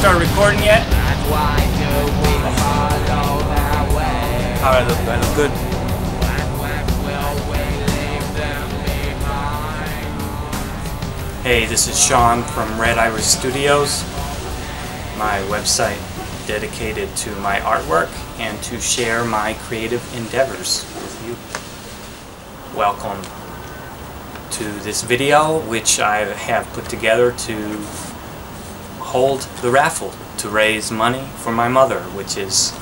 start recording yet? How look? I look good? Hey, this is Shaon from Red Iris Studios, my website dedicated to my artwork and to share my creative endeavors with you. Welcome to this video, which I have put together to hold the raffle to raise money for my mother, which is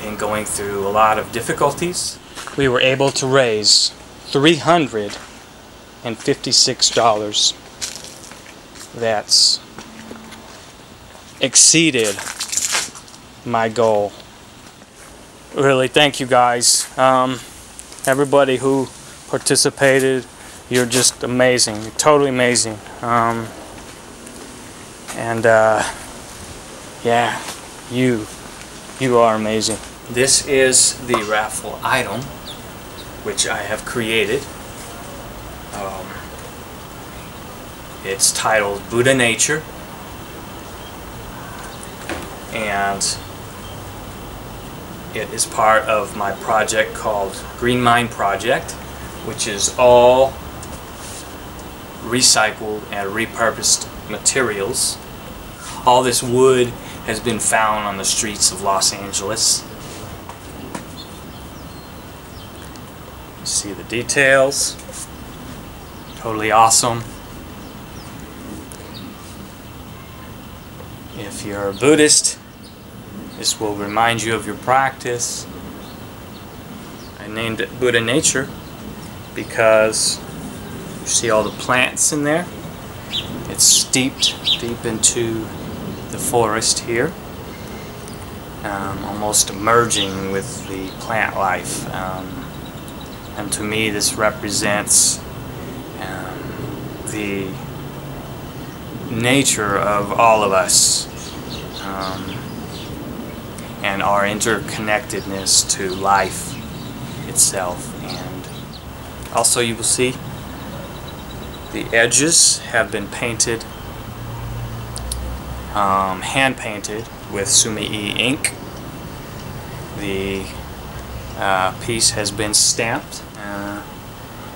been going through a lot of difficulties. We were able to raise 356 dollars. That's exceeded my goal. Really, thank you guys. Um, everybody who participated, you're just amazing. You're totally amazing. Um, and uh, yeah, you, you are amazing. This is the raffle item, which I have created. Um, it's titled Buddha Nature, and it is part of my project called Green Mind Project, which is all recycled and repurposed materials. All this wood has been found on the streets of Los Angeles. See the details. Totally awesome. If you're a Buddhist, this will remind you of your practice. I named it Buddha Nature because you see all the plants in there. It's steeped deep into the forest here, um, almost merging with the plant life. Um, and to me, this represents um, the nature of all of us um, and our interconnectedness to life itself. And also, you will see the edges have been painted, um, hand painted with Sumi-E ink. The uh, piece has been stamped uh,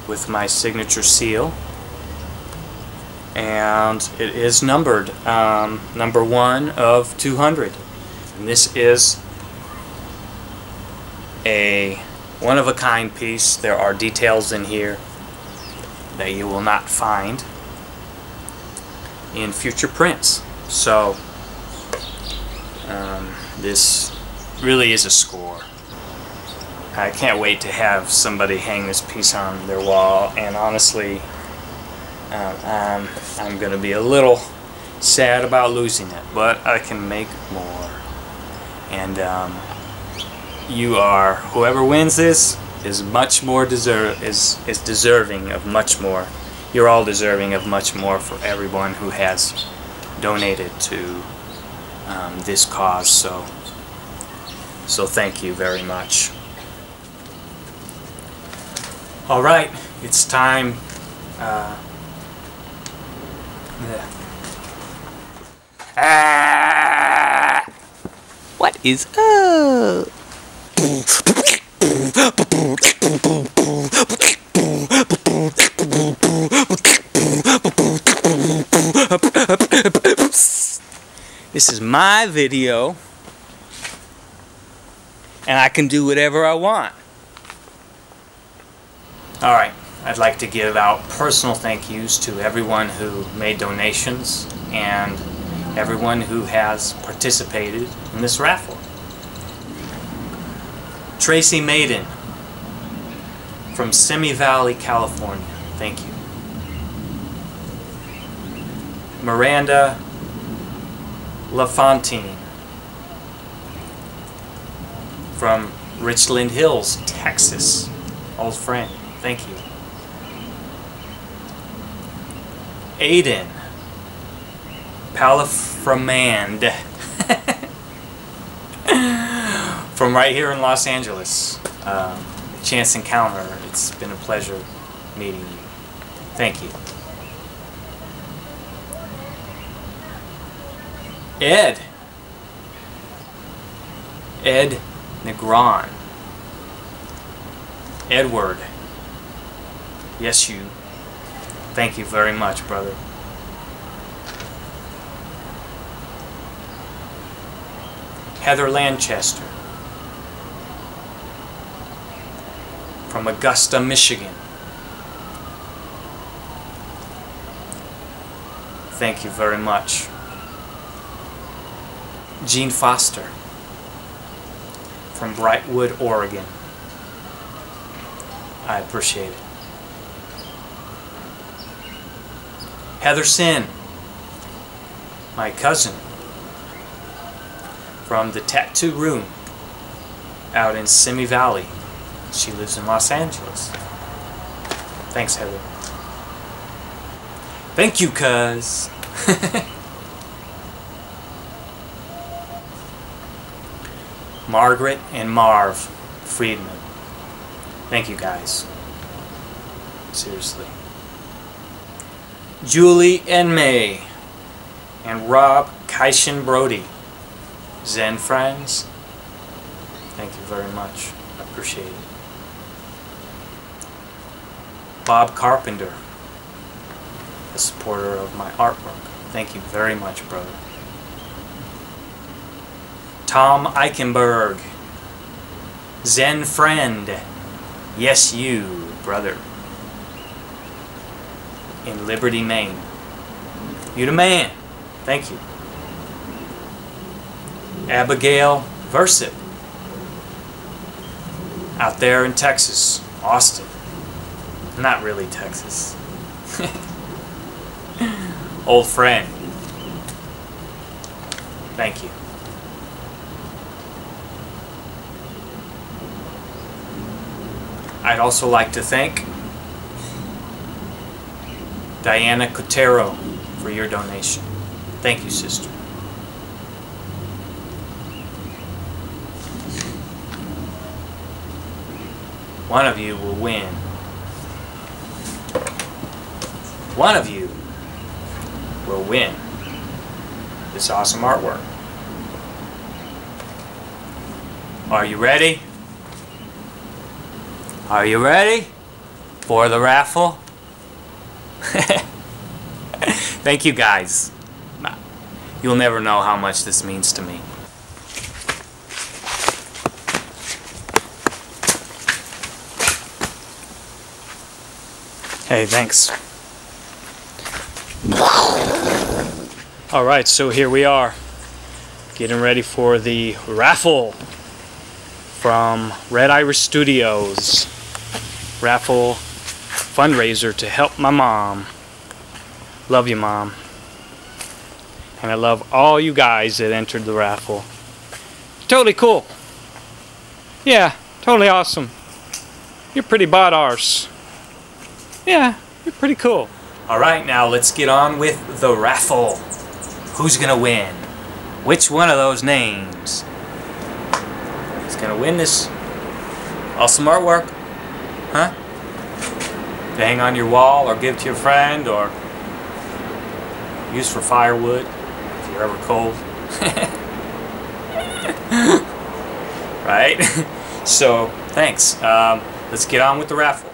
with my signature seal. And it is numbered um, number one of 200 and this is a one-of-a-kind piece. There are details in here that you will not find in future prints so um, this really is a score I can't wait to have somebody hang this piece on their wall and honestly um, I'm going to be a little sad about losing it, but I can make more. And um, you are, whoever wins this is much more deserve is is deserving of much more. You're all deserving of much more for everyone who has donated to um, this cause. So, so thank you very much. All right, it's time. Uh, yeah. Ah! What is up? This is my video, and I can do whatever I want. Alright, I'd like to give out personal thank yous to everyone who made donations and everyone who has participated in this raffle. Tracy Maiden from Simi Valley, California. Thank you. Miranda LaFontaine from Richland Hills, Texas. Old friend. Thank you. Aiden Palaframand from right here in Los Angeles. Um, chance encounter. It's been a pleasure meeting you. Thank you. Ed. Ed Negron. Edward. Yes, you. Thank you very much, brother. Heather Lanchester. From Augusta, Michigan. Thank you very much. Gene Foster from Brightwood, Oregon. I appreciate it. Heather Sin, my cousin from the Tattoo Room out in Simi Valley. She lives in Los Angeles. Thanks, Heather. Thank you, cuz. Margaret and Marv Friedman. Thank you, guys. Seriously. Julie and May. And Rob Kaishin Brody. Zen friends. Thank you very much. I appreciate it. Bob Carpenter, a supporter of my artwork. Thank you very much, brother. Tom Eichenberg, Zen friend. Yes, you, brother. In Liberty, Maine. You the man. Thank you. Abigail Versip. Out there in Texas, Austin. Not really Texas. Old friend. Thank you. I'd also like to thank Diana Cotero for your donation. Thank you, sister. One of you will win. One of you will win this awesome artwork. Are you ready? Are you ready for the raffle? Thank you guys. You'll never know how much this means to me. Hey, thanks. Alright, so here we are. Getting ready for the raffle from Red Iris Studios. Raffle fundraiser to help my mom. Love you, Mom. And I love all you guys that entered the raffle. Totally cool. Yeah, totally awesome. You're pretty bad arse. Yeah, you're pretty cool. Alright, now let's get on with the raffle. Who's gonna win? Which one of those names is gonna win this awesome artwork? Huh? To hang on your wall or give to your friend or use for firewood if you're ever cold. right? so, thanks. Um, let's get on with the raffle.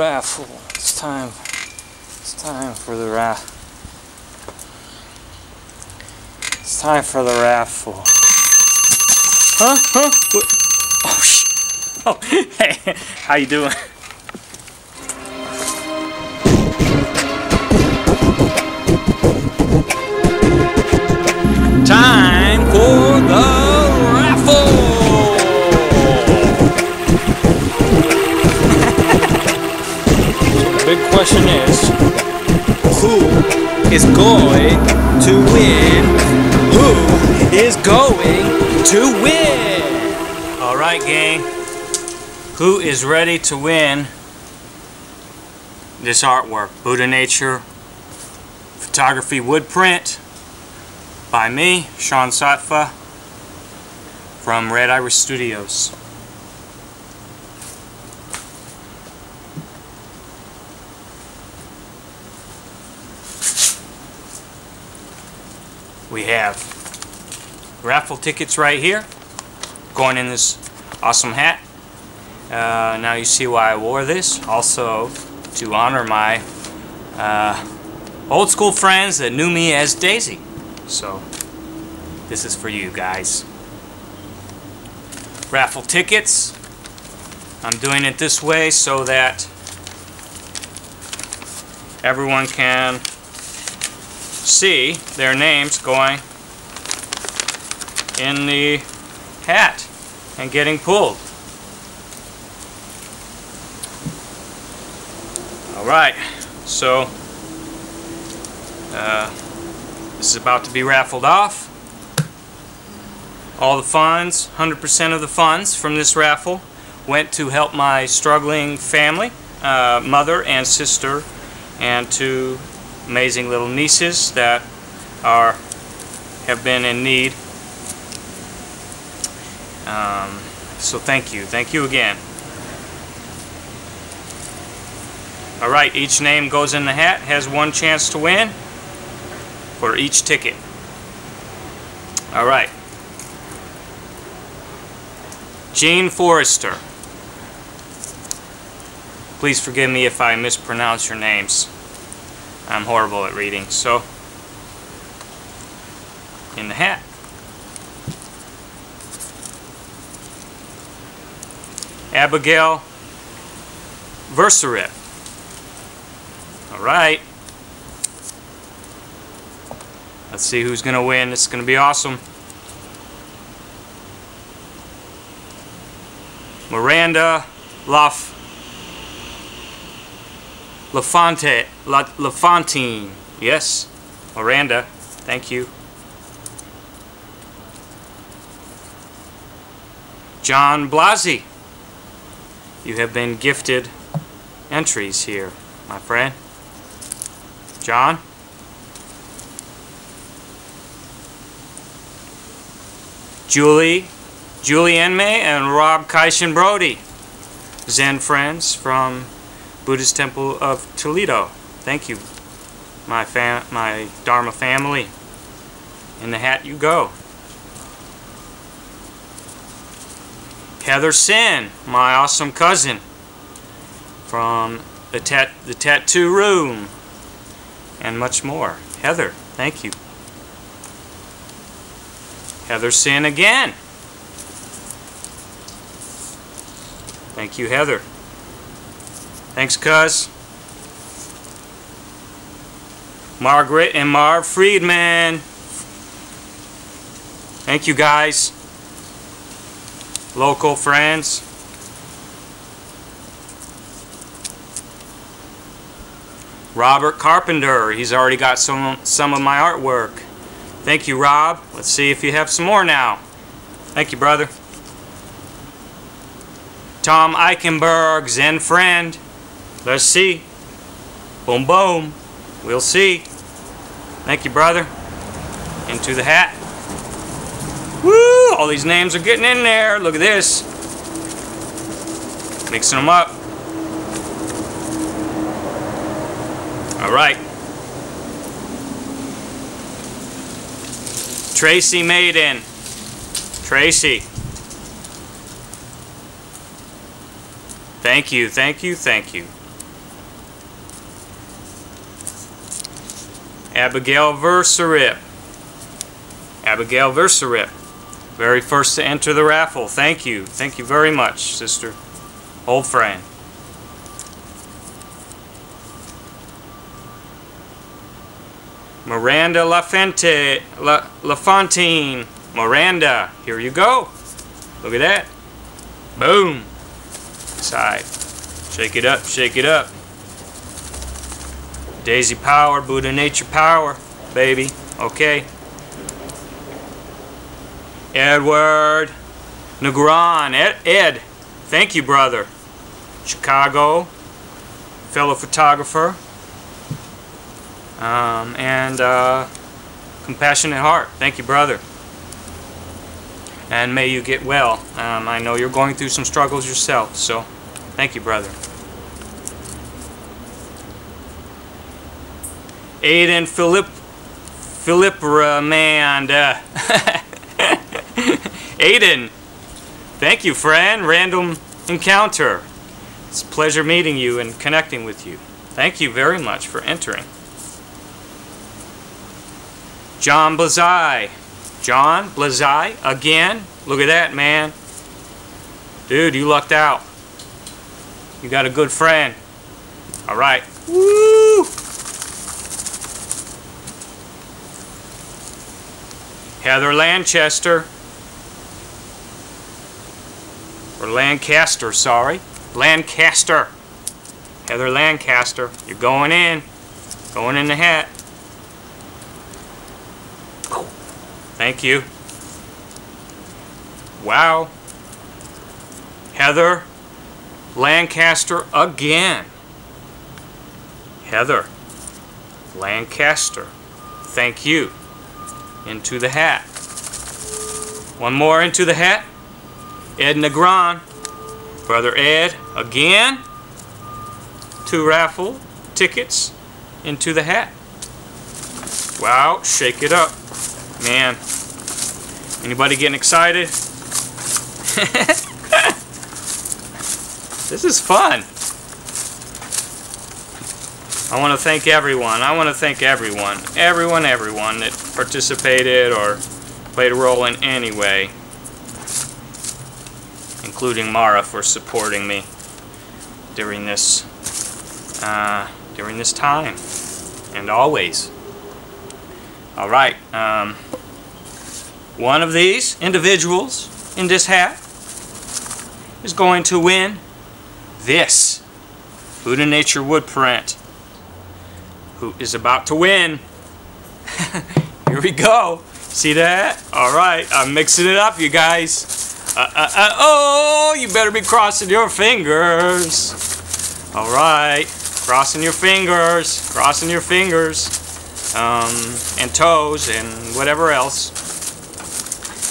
Raffle. It's time. It's time for the raffle. It's time for the raffle. Huh? Huh? What? Oh, sh Oh, hey. How you doing? Is going to win? Who is going to win? All right, gang. Who is ready to win this artwork? Buddha Nature Photography Wood Print by me, Shaon Sattva, from Red Iris Studios. We have raffle tickets right here going in this awesome hat. Uh, now you see why I wore this. Also to honor my uh, old school friends that knew me as Daisy. So this is for you guys. Raffle tickets. I'm doing it this way so that everyone can see their names going in the hat and getting pulled. Alright, so uh, this is about to be raffled off. All the funds, 100% of the funds from this raffle went to help my struggling family, uh, mother and sister, and two amazing little nieces that are have been in need. Um, so thank you, thank you again. All right, each name goes in the hat, has one chance to win for each ticket. All right. Jane Forrester. Please forgive me if I mispronounce your names. I'm horrible at reading. So, in the hat. Abigail Versarit. All right. Let's see who's going to win. It's going to be awesome. Miranda Laf Lafonte La, Lafontine. Yes, Miranda. Thank you. John Blasi. You have been gifted entries here, my friend. John? Julie, Julie Enmei and Rob Kaishin Brody, Zen friends from Buddhist Temple of Toledo. Thank you, my fam my Dharma family. In the hat you go. Heather Sin, my awesome cousin from the, tat the tattoo room and much more. Heather, thank you. Heather Sin again. Thank you, Heather. Thanks, cuz. Margaret and Marv Friedman. Thank you, guys. Local friends. Robert Carpenter. He's already got some, some of my artwork. Thank you, Rob. Let's see if you have some more now. Thank you, brother. Tom Eichenberg, Zen friend. Let's see. Boom, boom. We'll see. Thank you, brother. Into the hat. Woo! All these names are getting in there. Look at this. Mixing them up. All right. Tracy Maiden. Tracy. Thank you, thank you, thank you. Abigail Verserip. Abigail Verserip. Very first to enter the raffle. Thank you. Thank you very much, sister. Old friend. Miranda LaFente, La, LaFontine. Miranda, here you go. Look at that. Boom. Side. Shake it up, shake it up. Daisy Power, Buddha Nature Power, baby. Okay. Edward Negron. Ed, Ed, thank you, brother. Chicago, fellow photographer. Um, and uh, Compassionate Heart. Thank you, brother. and may you get well. Um, I know you're going through some struggles yourself, so thank you, brother. Aiden Philip Philip Ramanda. Aiden, thank you, friend. Random encounter. It's a pleasure meeting you and connecting with you. Thank you very much for entering. John Blazai. John Blazai again. Look at that, man. Dude, you lucked out. You got a good friend. All right. Woo! Heather Lanchester. Or Lancaster, sorry. Lancaster. Heather Lancaster. You're going in. Going in the hat. Thank you. Wow. Heather Lancaster again. Heather Lancaster. Thank you. Into the hat. One more into the hat. Ed Negron. Brother Ed again. Two raffle tickets into the hat. Wow, shake it up. Man. Anybody getting excited? this is fun. I want to thank everyone. I want to thank everyone. Everyone, everyone that participated or played a role in any way. Including Mara for supporting me during this uh, during this time and always. All right. Um, one of these individuals in this hat is going to win this Buddha Nature wood print. Who is about to win? Here we go. See that? All right. I'm mixing it up, you guys. Uh, uh, uh, oh, you better be crossing your fingers. All right. Crossing your fingers. Crossing your fingers um, and toes and whatever else.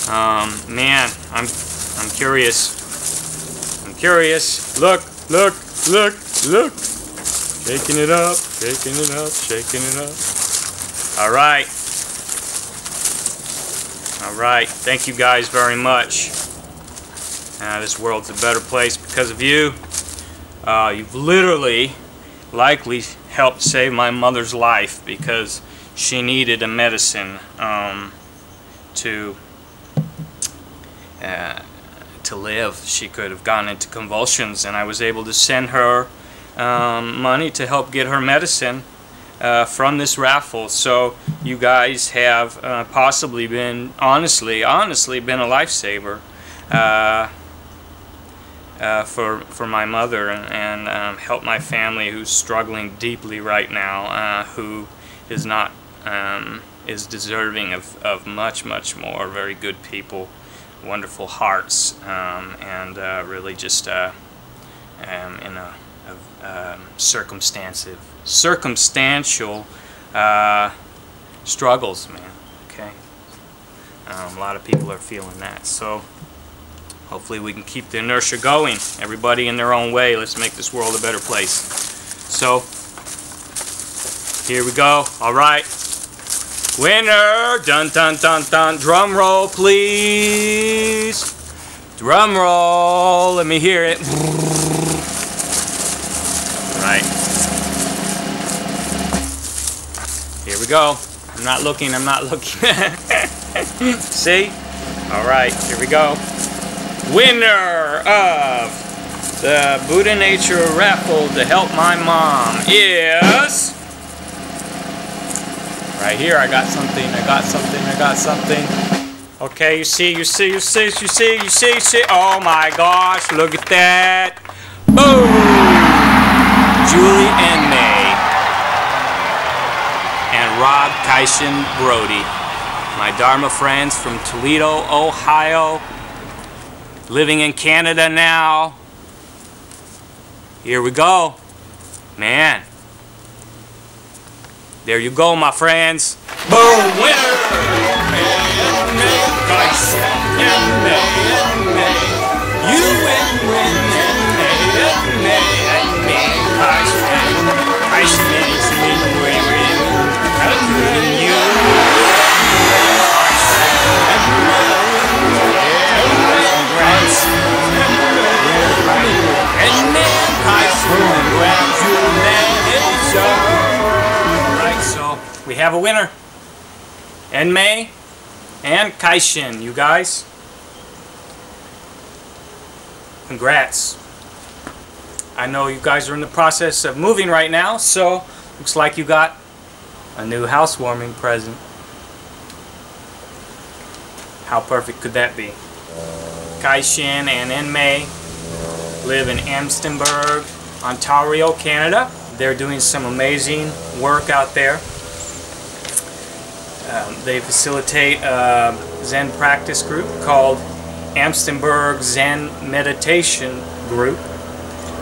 Um, man, I'm I'm curious. I'm curious. Look, look, look, look. Shaking it up, shaking it up, shaking it up. All right. All right. Thank you guys very much. Uh, this world's a better place because of you. Uh, you've literally, likely helped save my mother's life because she needed a medicine um, to uh, to live. She could have gone into convulsions, and I was able to send her um, money to help get her medicine uh, from this raffle. So you guys have uh, possibly been, honestly, honestly, been a lifesaver. Uh, uh, for for my mother and, and um, help my family who's struggling deeply right now, uh, who is not um, is deserving of, of much, much more. Very good people, wonderful hearts, um, and uh, really just um, in a um, circumstantial uh, struggles, man. Okay, um, a lot of people are feeling that. So hopefully we can keep the inertia going. Everybody in their own way. Let's make this world a better place. So here we go. All right. Winner! Dun dun dun dun. Drum roll, please. Drum roll. Let me hear it. Right. Here we go. I'm not looking. I'm not looking. See? All right. Here we go. Winner of the Buddha Nature raffle to help my mom is. Right here, I got something, I got something, I got something. Okay, you see, you see, you see, you see, you see, you see. Oh my gosh, look at that. Boom! Julie and And Rob Kaishin Brody. My Dharma friends from Toledo, Ohio. Living in Canada now. Here we go. Man, there you go, my friends. Boom! Winner! You we have a winner. Enmei and Kaishin, you guys. Congrats. I know you guys are in the process of moving right now, so looks like you got a new housewarming present. How perfect could that be? Kaishin and Enmei live in Amherstburg, Ontario, Canada. They're doing some amazing work out there. Um, they facilitate a Zen practice group called Amherstburg Zen Meditation Group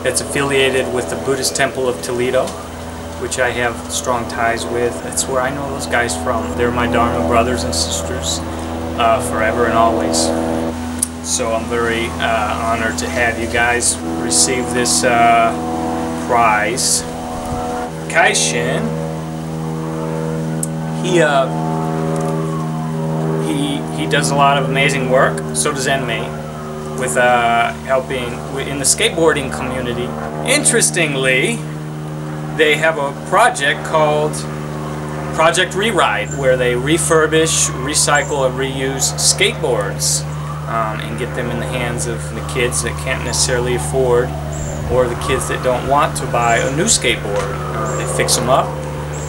that's affiliated with the Buddhist Temple of Toledo, which I have strong ties with. That's where I know those guys from. They're my Dharma brothers and sisters uh, forever and always. So I'm very uh, honored to have you guys receive this uh, prize. Kaishin, he uh, does a lot of amazing work. So does Enmei with uh, helping in the skateboarding community. Interestingly, they have a project called Project Reride, where they refurbish, recycle, and reuse skateboards um, and get them in the hands of the kids that can't necessarily afford or the kids that don't want to buy a new skateboard. Uh, they fix them up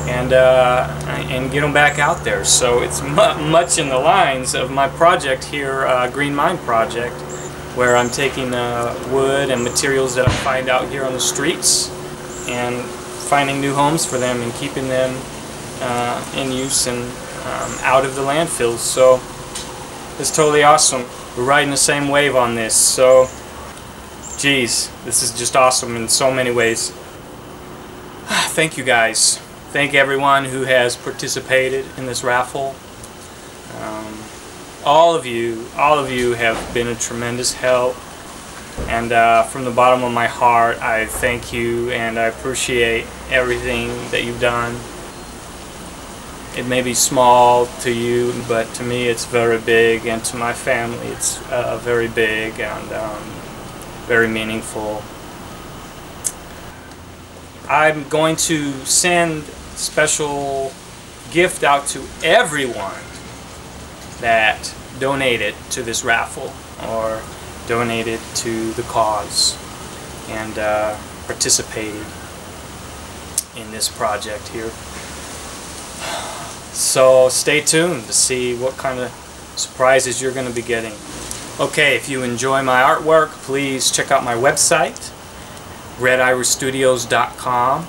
and uh, and get them back out there. So it's mu much in the lines of my project here, uh, Green Mind Project, where I'm taking uh, wood and materials that I find out here on the streets and finding new homes for them and keeping them uh, in use and um, out of the landfills. So it's totally awesome. We're riding the same wave on this. So, geez, this is just awesome in so many ways. Thank you guys. Thank everyone who has participated in this raffle. Um, all of you, all of you have been a tremendous help. And uh, from the bottom of my heart, I thank you and I appreciate everything that you've done. It may be small to you, but to me it's very big, and to my family it's uh, very big and um, very meaningful. I'm going to send special gift out to everyone that donated to this raffle or donated to the cause and uh, participated in this project here. So stay tuned to see what kind of surprises you're going to be getting. Okay, if you enjoy my artwork, please check out my website, redirisstudios.com.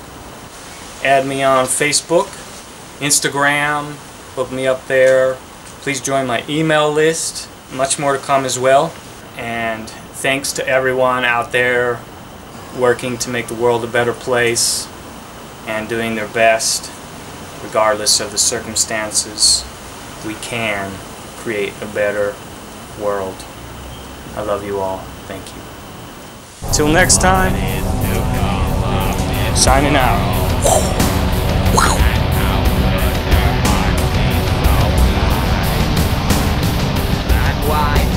Add me on Facebook, Instagram, look me up there. Please join my email list. Much more to come as well. And thanks to everyone out there working to make the world a better place and doing their best regardless of the circumstances, we can create a better world. I love you all. Thank you. Till next time, signing out why